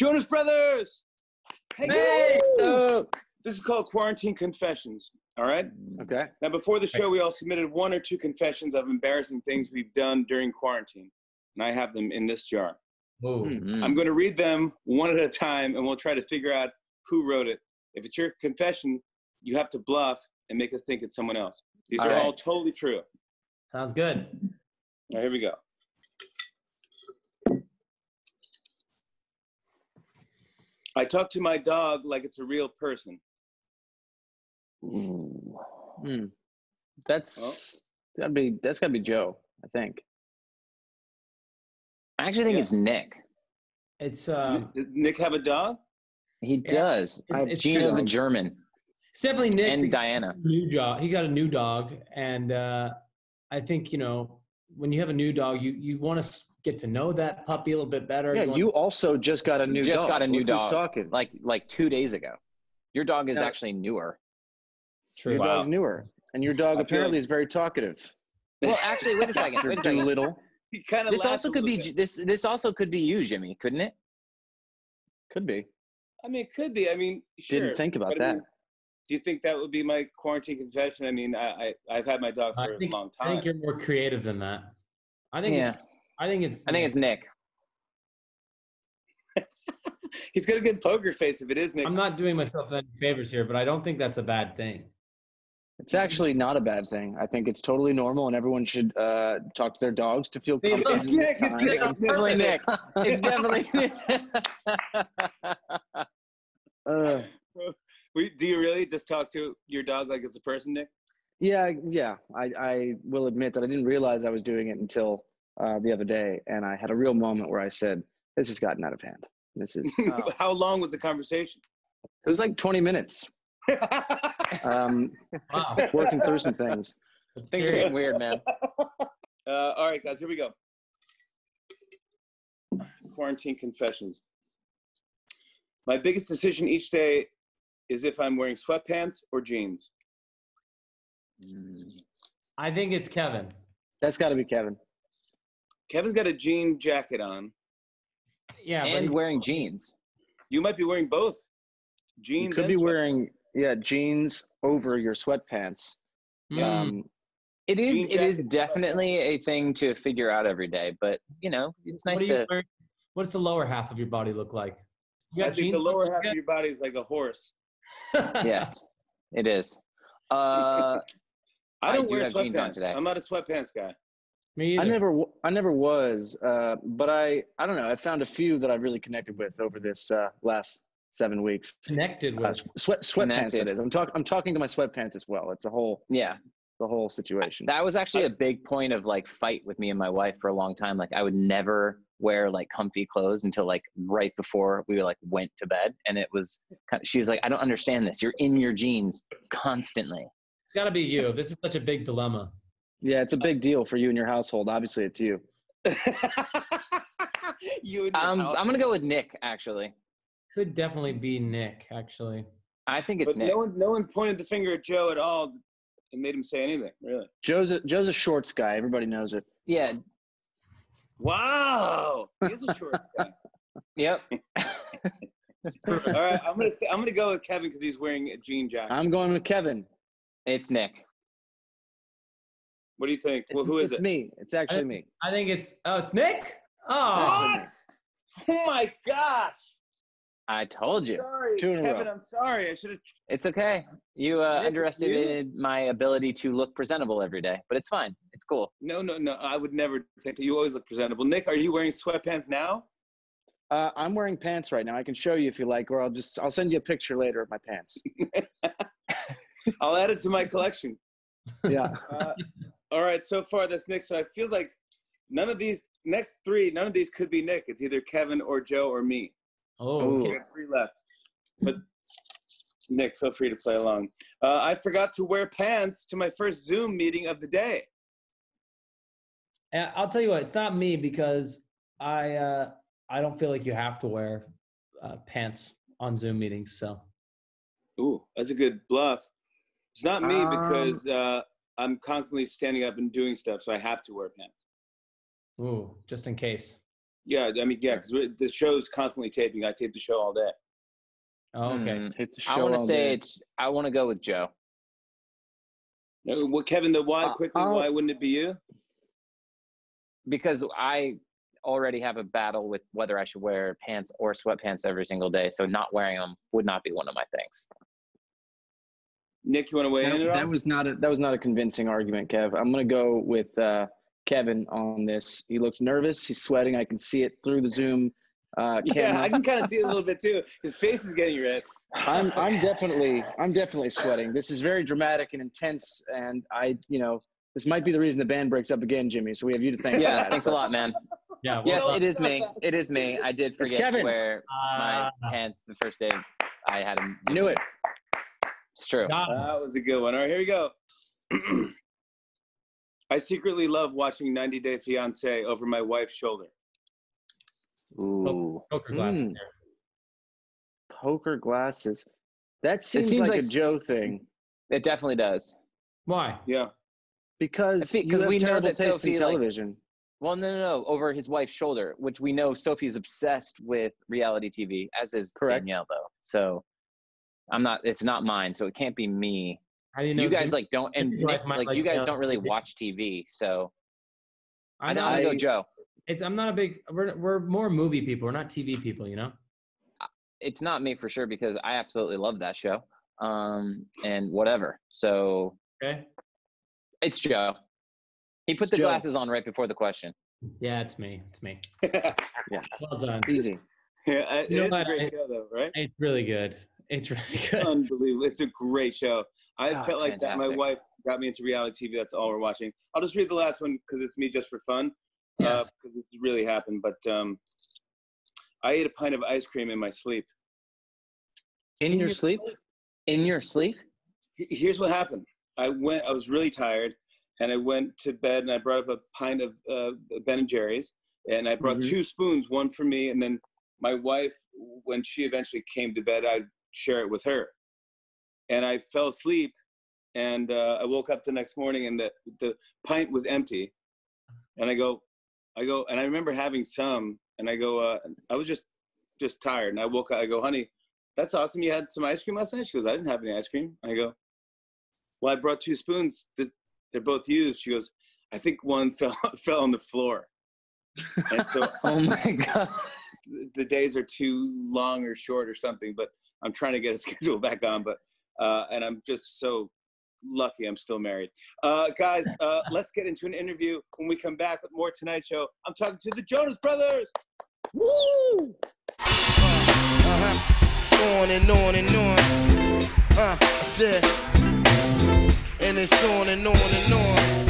Jonas Brothers. Hey, so This is called Quarantine Confessions. All right. okay. Now, before the show, we all submitted one or two confessions of embarrassing things we've done during quarantine, and I have them in this jar. Ooh. Hmm. I'm going to read them one at a time, and we'll try to figure out who wrote it. If it's your confession, you have to bluff and make us think it's someone else. These All are right. all totally true. Sounds good. All right, here we go. I talk to my dog like it's a real person. Hmm. That's gotta be that's gotta be Joe. I think. I actually think Yeah. it's Nick. It's um, Does Nick have a dog? He Yeah, does. it- it's Gino true. the German it's definitely Nick. and Diana. New dog. He got a new dog, and uh, I think you know when you have a new dog, you you want to get to know that puppy a little bit better. Yeah, you also just got a new Just dog. got a new Look who's dog. talking. Like like two days ago. Your dog is Yeah. actually newer. True. your Wow. dog's newer, and your dog I apparently like- is very talkative. Well, actually, wait a second. Dr. Wait a second. Dolittle He kind of This also could be J- this. This also could be you, Jimmy, couldn't it? could be. I mean, it could be. I mean, sure. Didn't think about but I that. mean, do you think that would be my quarantine confession? I mean, I, I I've had my dog for think, a long time. I think you're more creative than that. I think Yeah. it's. I think it's. I think it's Nick. He's got a good poker face. If it is Nick, I'm not doing myself any favors here, but I don't think that's a bad thing. It's actually not a bad thing. I think it's totally normal, and everyone should uh, talk to their dogs to feel Hey, comfortable. it's in Nick, it's. Nick. It's definitely Nick. It's definitely. Uh, We- do you really just talk to your dog like it's a person, Nick? yeah, yeah. I, I will admit that I didn't realize I was doing it until uh, the other day, and I had a real moment where I said, "This has gotten out of hand. This is." Oh. How long was the conversation? It was like 20 minutes. Um, Wow. working through some things. Things are getting weird, man. Uh, all right, guys, here we go. Quarantine confessions. My biggest decision each day is if I'm wearing sweatpants or jeans. I think it's Kevin. That's got to be Kevin. Kevin's got a jean jacket on. Yeah, And he- wearing jeans. You might be wearing both jeans. You could and be sweatpants. wearing yeah jeans over your sweatpants. Mm, Um, It is. Jean It is jacket. definitely a thing to figure out every day. But you know, it's nice are you to. wearing- What's the lower half of your body look like? You I think jeans the lower half of your body is like a horse. Yes, it is. Uh, I I don't do wear have jeans on sweatpants. today. I'm not a sweatpants guy. Me I never, w- I never was, uh, but I, I don't know. I found a few that I really connected with over this uh, last seven weeks. connected Uh, with. s- sweat, sweatpants. Connected. That is. I'm talking. I'm talking to my sweatpants as well. It's the whole, yeah, the whole situation. that was actually a big point of like fight with me and my wife for a long time. Like I would never wear like comfy clothes until like right before we like went to bed, and it was. Kind of, she was like, "I don't understand this. You're in your jeans constantly." It's got to be you. This is such a big dilemma. Yeah, it's a big deal for you and your household. Obviously, it's you. you and Um. I'm gonna go with Nick. Actually, Could definitely be Nick, actually. I think it's But Nick. no one, no one pointed the finger at Joe at all and made him say anything. Really? Joe's a, Joe's a shorts guy. Everybody knows it. Yeah. Wow, he's a short guy. Yep. All right, I'm gonna say, I'm gonna go with Kevin because he's wearing a jean jacket. I'm going with Kevin. It's Nick. What do you think? It's, well, who is it's it? It's me. It's actually me. I think it's. Oh, it's Nick. Oh, What? Oh my gosh! I told you. Sorry, Two Kevin. I'm sorry. I should have. It's okay. You uh, Nick, it's underestimated my ability to look presentable every day, but it's fine. It's cool. No, no, no. I would never think that. You always look presentable. Nick, are you wearing sweatpants now? Uh, I'm wearing pants right now. I can show you if you like, or I'll just I'll send you a picture later of my pants. I'll add it to my collection. Yeah. Uh, all right, so far that's Nick. So I feel like none of these next three, none of these could be Nick. It's either Kevin or Joe or me. oh, Ooh. We okay. have three left. But Nick, feel free to play along. Uh, I forgot to wear pants to my first Zoom meeting of the day. And I'll tell you what, it's not me because I uh, I don't feel like you have to wear uh, pants on Zoom meetings. So Ooh, that's a good bluff. It's not me Um, because uh, I'm constantly standing up and doing stuff, so I have to wear pants. ooh, just in case. Yeah, I mean, yeah, because the show's constantly taping. I tape the show all day. Oh, okay. Hit the show I want to say day. it's. I want to go with Joe. Uh, What, Kevin? The why Uh, quickly? I'll- Why wouldn't it be you? because I already have a battle with whether I should wear pants or sweatpants every single day. So not wearing them would not be one of my things. Nick, you want to weigh That, in at that all? was not a that was not a convincing argument, Kev. I'm gonna go with uh, Kevin on this. He looks nervous. He's sweating. I can see it through the Zoom uh, yeah. I can kind of see it a little bit too. His face is getting red. I'm I'm definitely I'm definitely sweating. This is very dramatic and intense, and I you know this might be the reason the band breaks up again, Jimmy. So we have you to thank. for Yeah, that. thanks a lot, man. Yeah. well Yes, done. it is me. It is me. I did forget to Kevin. wear my Ah, pants the first day I had them. Knew it. It's true. got him. That was a good one. All right, here we go. I secretly love watching 90 Day Fiance over my wife's shoulder. Ooh. Poker glasses. Mm. there. Poker glasses. That seems, seems like, like a s- Joe thing It definitely does. Why? Yeah. because see, you 'cause have we know terrible that taste Sophie, in like- television. Well, no, no, no, over his wife's shoulder, which we know Sophie's obsessed with reality TV, as is Correct. Danielle, though. So I'm not. It's not mine, so it can't be me. How do you know? you guys like don't, and Jimmy's wife Nick, might like like you guys reality don't really watch TV, so I I'm don't not. want to I- go Joe. It's. I'm not a big. We're we're more movie people. We're not TV people. You know. It's not me for sure because I absolutely love that show, um, and whatever. So Okay. it's Joe. He put It's the Joe. glasses on right before the question. Yeah, it's me. It's me. Yeah. Well done. Easy. yeah, I- You know is a great I- show, though, right? It's really good. It's really good. Unbelievable. It's a great show. I Oh, felt like that. My wife got me into reality TV. That's all we're watching. I'll just read the last one because it's me just for fun. Yes. Because it really happened. But um, I ate a pint of ice cream in my sleep. In your sleep? In your sleep? Here's what happened. I went. I was really tired, and I went to bed, and I brought up a pint of uh, Ben and Jerry's, and I brought Mhm. two spoons, one for me, and then my wife, when she eventually came to bed, I'd share it with her. And I fell asleep, and uh, I woke up the next morning, and the the pint was empty. And I go, I go, and I remember having some, and I go, uh, I was just just tired, and I woke up. I go, honey, that's awesome. You had some ice cream last night. She goes, I didn't have any ice cream. I go, well, I brought two spoons. They're both used. She goes, I think one fell fell on the floor. And so Oh my god. th- the days are too long or short or something. But I'm trying to get a schedule back on. But uh, and I'm just so lucky I'm still married. Uh, guys, uh, let's get into an interview when we come back with more Tonight Show. I'm talking to the Jonas Brothers. Woo! Uh-huh. On and on and on. Uh, I said, and it's on and on and